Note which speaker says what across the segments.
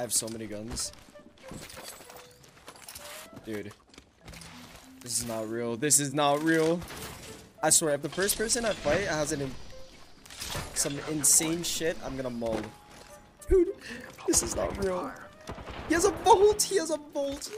Speaker 1: I have so many guns. Dude. This is not real. This is not real. I swear, if the first person I fight has an in some insane shit, I'm gonna mull. Dude, this is not real. He has a bolt! He has a bolt!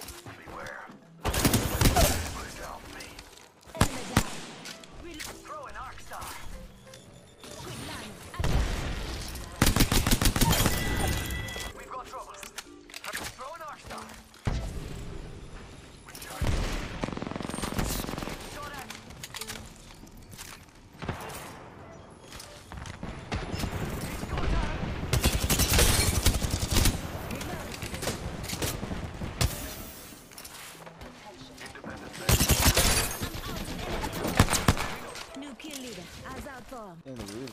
Speaker 2: Eyes out for him.
Speaker 1: On the roof.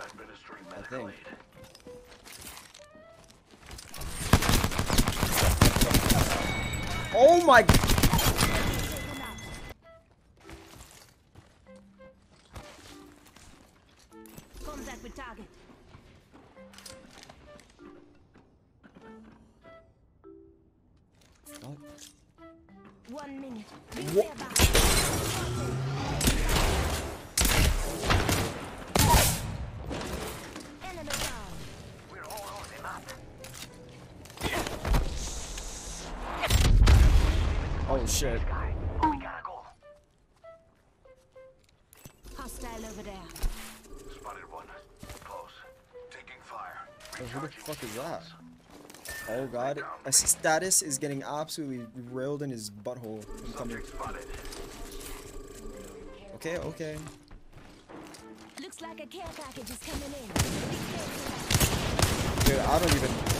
Speaker 3: Administering medical aid.
Speaker 1: Oh my
Speaker 2: Take him out. Contact with target.
Speaker 1: What?
Speaker 2: One minute.
Speaker 1: Shit.
Speaker 3: We gotta go.
Speaker 2: Hostile over there.
Speaker 3: Spotted one. Close. Taking fire.
Speaker 1: Oh, who the fuck is that? Oh god. My status is getting absolutely railed in his butthole. I'm coming. Okay, okay.
Speaker 2: Looks like a care package is coming in.
Speaker 1: Dude, I don't even.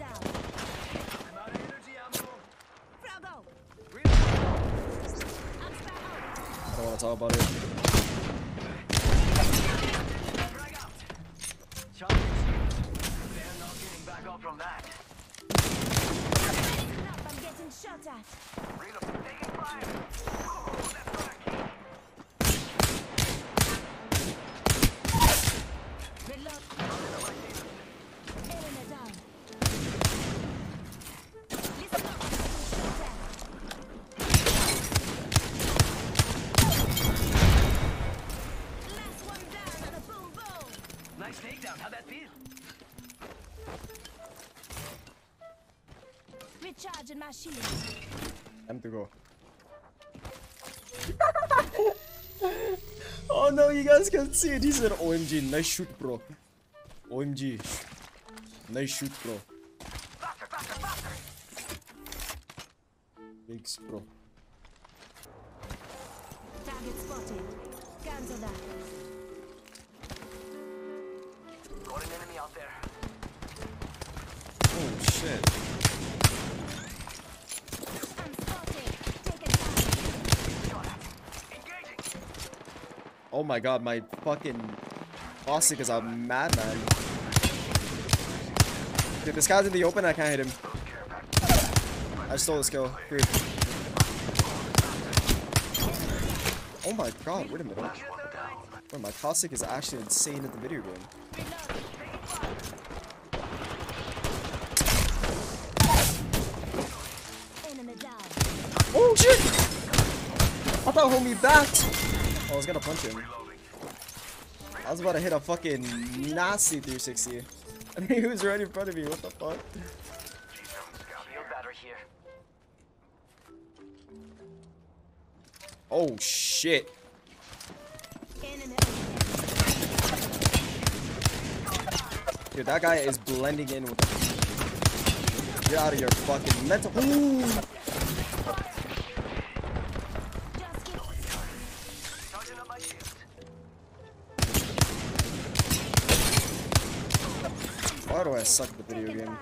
Speaker 3: Out.
Speaker 1: I don't want to talk about it.
Speaker 3: From that.
Speaker 2: I'm getting shot at.
Speaker 3: Reloading. Taking fire.
Speaker 1: To go. oh no, you guys can see it. He said, OMG, nice shoot, bro. OMG. Nice shoot, bro. Thanks, bro.
Speaker 2: Target spotted. Cancel that.
Speaker 3: Got an enemy out there.
Speaker 1: Oh shit.
Speaker 2: I'm spotted. Taking fire.
Speaker 3: Shot at. Engaging.
Speaker 1: Oh my god, my fucking Caustic is a madman. Dude, this guy's in the open, I can't hit him. I stole his kill. Dude. Oh my god, wait a minute. Bro, my Caustic is actually insane at the video game. Oh shit! I thought homie backed! Oh, I was gonna punch him. I was about to hit a fucking nasty 360. And he was right in front of me, what the fuck? Oh shit. Dude, that guy is blending in with You're out of your fucking mental. Ooh. How do I suck at the video game?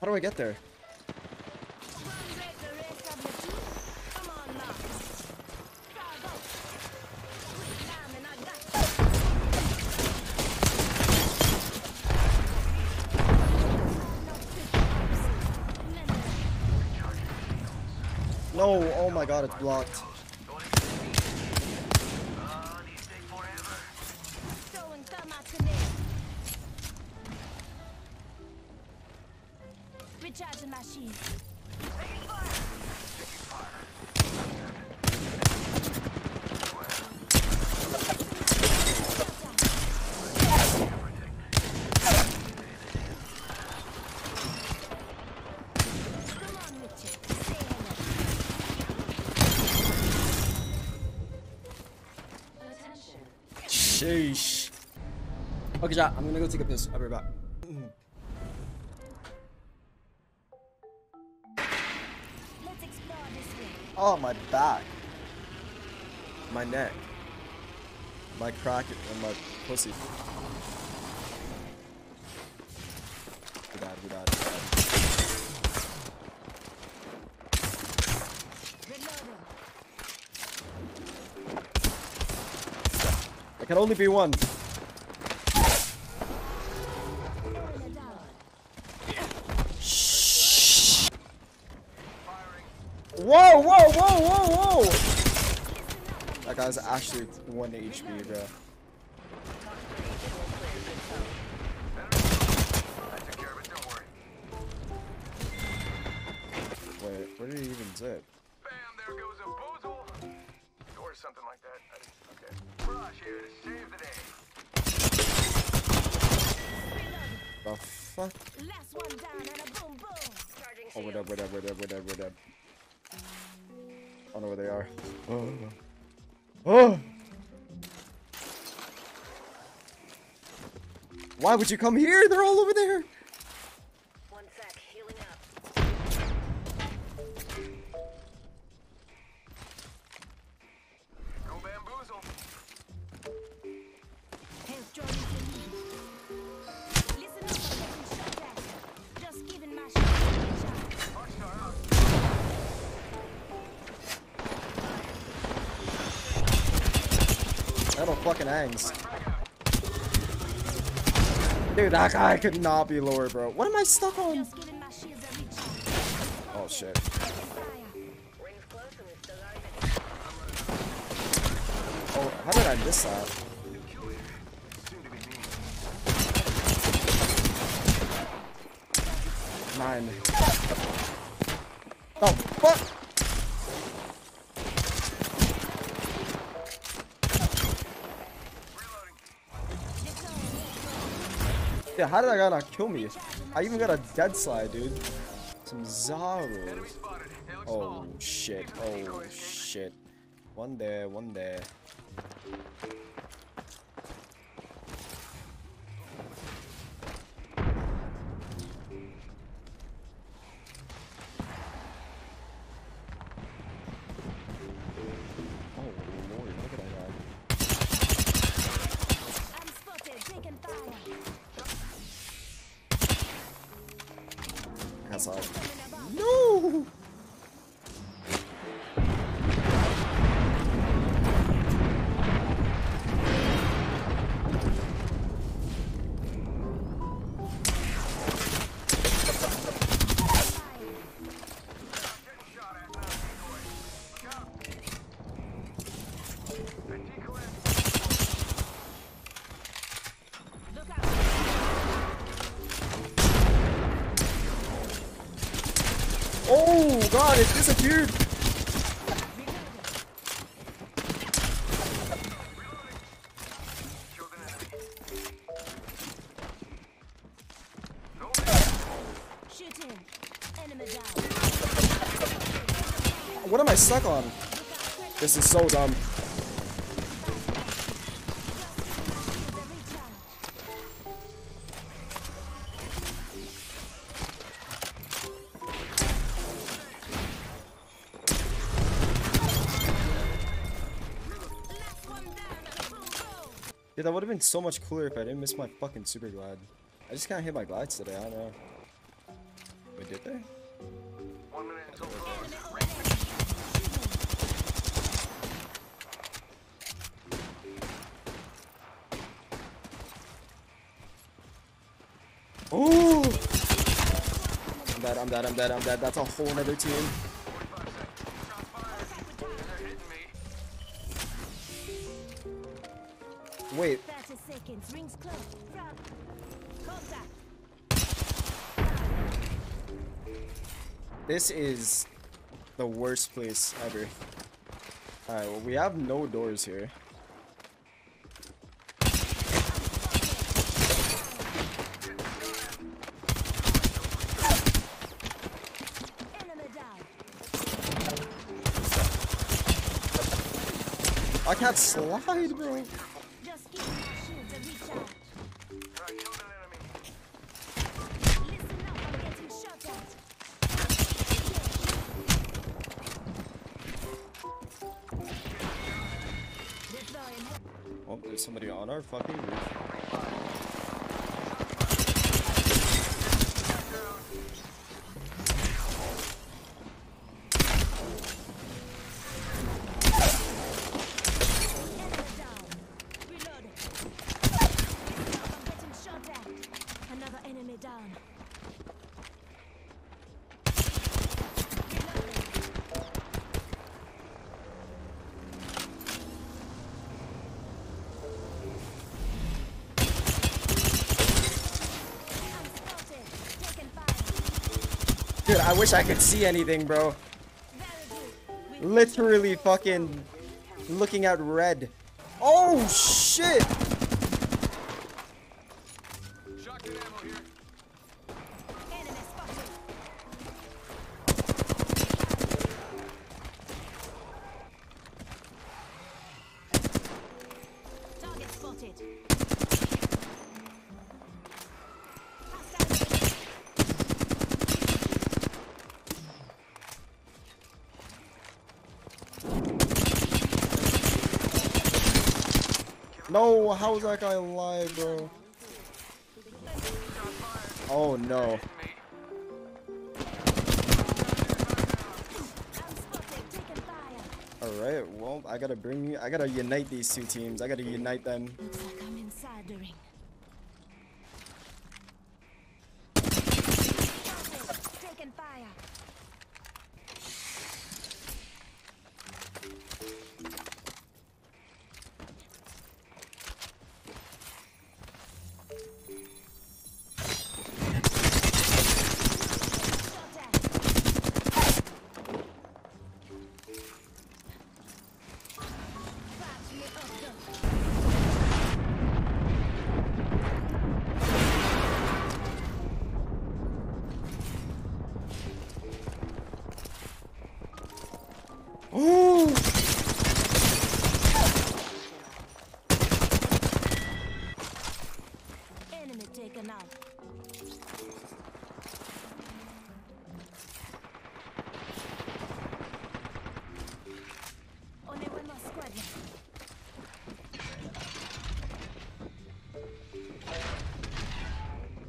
Speaker 1: How do I get there? No, oh my god, it's blocked. Sheesh. Okay, chat, I'm gonna go take a piss. I'll be right back.
Speaker 2: Let's explore this way.
Speaker 1: Oh, my back. My neck. My crack and my pussy. Who died? Who died? Who died?
Speaker 2: Reloading.
Speaker 1: There can only be one.
Speaker 2: Down.
Speaker 1: Whoa, whoa, whoa, whoa, whoa! That guy's actually 1 HP, bro. Dead, we're dead, we're. I don't know where they are. Oh. Oh! Why would you come here? They're all over there! Don't fucking hangs. Dude, that guy could not be lower, bro. What am I stuck on? Oh, shit. Oh, how did I miss that? Nine. Yeah, how did that guy not kill me? I even got a dead slide, dude. Some
Speaker 3: look
Speaker 1: Oh shit, oh shit. One there, one there.
Speaker 3: Enemy
Speaker 2: down.
Speaker 1: What am I stuck on? This is so dumb. Yeah, that would have been so much cooler if I didn't miss my fucking super glide. I just can't hit my glides today, I don't know. Wait, did they?
Speaker 3: One minute until close.
Speaker 2: over there.
Speaker 1: Oh! I'm dead, I'm dead, I'm dead, I'm dead. That's a whole other team. Wait,
Speaker 2: 30 seconds. Rings close. Front. Contact.
Speaker 1: this is the worst place ever. Alright, well, we have no doors here. I can't slide, bro. Oh, there's somebody on our fucking roof.
Speaker 2: Enemy down. Reloading. I'm getting shot at. Another enemy down. Reloading. I'm spotted. Taking fire.
Speaker 1: Dude, I wish I could see anything, bro. Literally fucking looking at red. Oh, shit! No, how is that guy alive, bro? Oh, no. Alright, well, I gotta bring you. I gotta unite these two teams. I gotta unite them.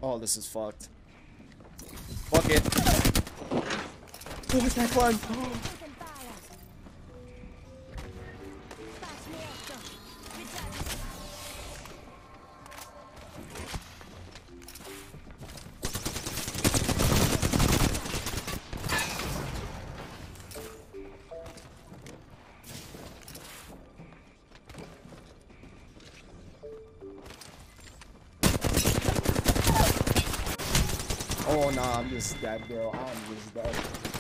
Speaker 1: Oh, this is fucked. Fuck it. Oh, I can't. Oh, nah, I'm just dead, bro. I'm just dead.